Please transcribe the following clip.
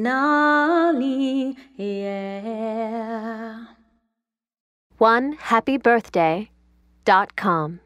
darling, yeah. One happy birthday dot com.